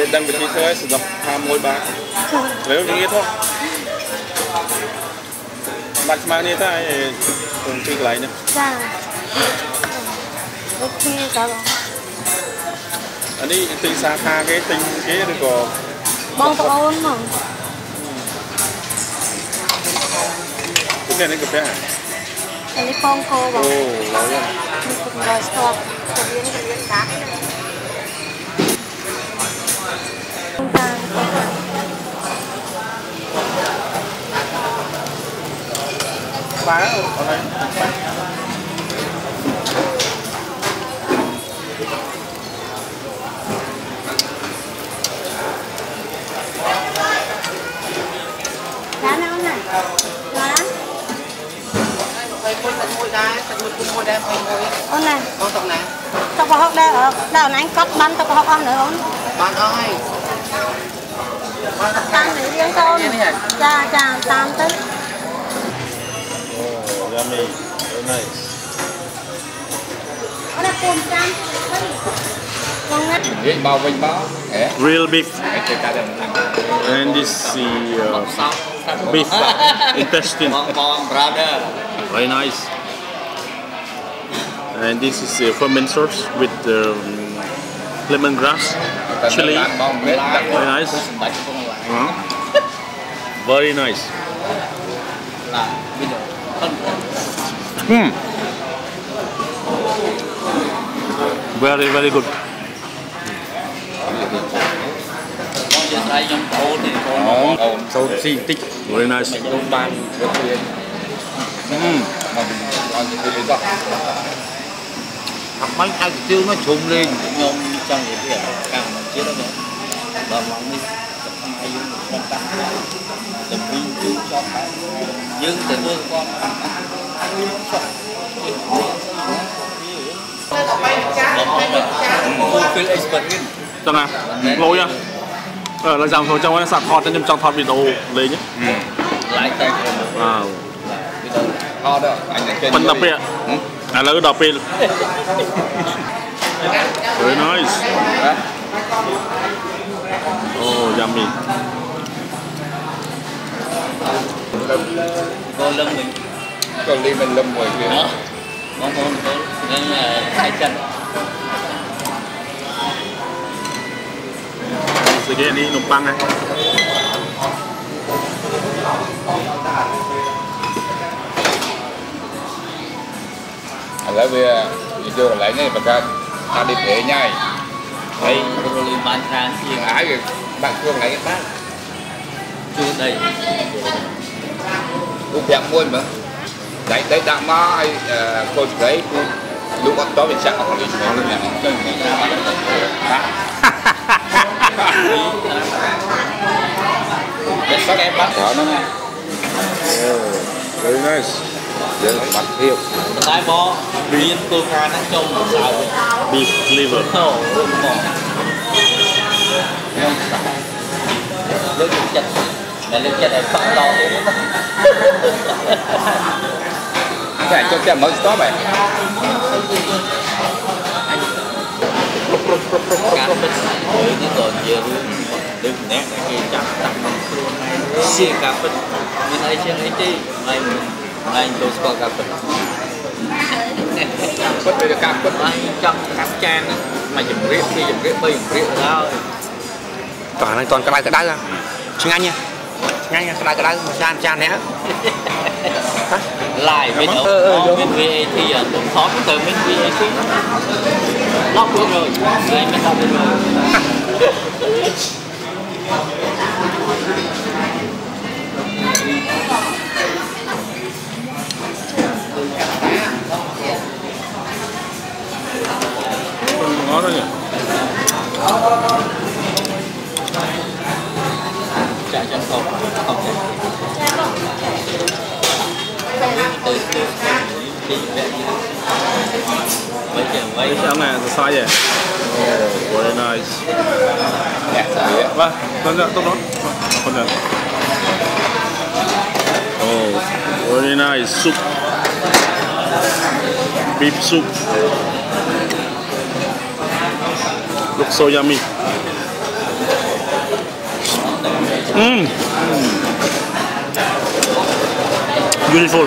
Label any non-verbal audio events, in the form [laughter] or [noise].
ពេលដឹងវិធីធ្វើឲ្យសណ្ដោះថាមួយបាទលើវាងាយ thôi បាច់ស្មើគ្នាទៅឲ្យគង់ទីកន្លែងនេះចាអូខេតើអានេះទិញសាខាគេទិញគេឬក៏បងប្អូនហ្មងទិញនេះកាហ្វេអានេះពងគោបងអូឡើយនេះគុំរយស្ទាប់ទៅរៀនទៅរៀនកា bán ở đây ôn nè ôn tộc nè tộc vào học đây ở đào này anh cắt bắn tộc vào học ăn nữa ôn bắn ơi bắn tộc này. Riêng con dạ dạ tam tấn I made. Nice. Real beef. And this the uh, beef intestine. Very nice. And this is the ferment sauce with um, lemongrass, chili. Very nice. Uh -huh. Very nice. Mm. Very, very good. Sâu xì tích. Very nice. Mm. Thằng bánh ăn tiêu nó trùng lên. Nhưng dương tử vương cho này lâu nha ờ là giảm số trong cái sạc thọt nên trong thọt bị đầu lấy nhé lại tay à phần đặc biệt à là cái đặc biệt very nice. Oh yummy lâm cô lâm mình. Còn đi mình lâm mười kia. Đó. Món món cô nên là hai chân. Sự kiện đi nộp băng này. Lấy về video lấy này mà các ta đi thế nhai. Đây rồi bán sang gì ai bạn cường lấy cái bát chưa đây គូប្រាក់មួយមើលដៃដៃដាក់មកហើយកូនស្រីគូលោកអត់តវាចាក់អស់នេះឆ្មងនេះចឹងនេះបានបាក់ để các em bắt ក្រោយហ្នឹងណា Very nice យើងបាត់ភាព តែមកមានគោលការណ៍ហ្នឹងចូលមកសៅ beef liver អូរឿងមកខ្ញុំលើកចិត្តតែលើកចិត្តឲ្យបាក់ដល់ទៀត តែចូលតែមើលស្ទប់ហ៎ ការពិតរឿងនេះក៏ជារឿងទឹកម្នាក់ដែលគេចាប់ដាក់ក្នុងខ្លួនឯងជាការពិតមានអីជាងអីទេឯងឯងចូលស្គាល់ការពិត Dạ, cho chậm mở stop vậy. Xe cà phê, mình ai chơi ấy đi, mình anh tôi có cà phê. Bất bây giờ cà phê anh chậm cà chan mà dùng riết đi dùng riết bây dùng riết đó. Toàn toàn cái này cái đá ra, chứ anh nha, ngay cái này cái đá mà chan chan nhé lại dạ bên vâng. Âu ờ, ờ, có dạ vâng. bên VA thì ờ, cũng khó cũng tới bên VA chứ, nó cũng rồi người bên Âu bên rồi. Thank [laughs] you. These hands are tight, yeah. Oh, very nice. Yeah. Well, turn that, turn on. Turn that. Oh, very nice soup. Beef soup. Looks so yummy. Mmm. Mm. Beautiful.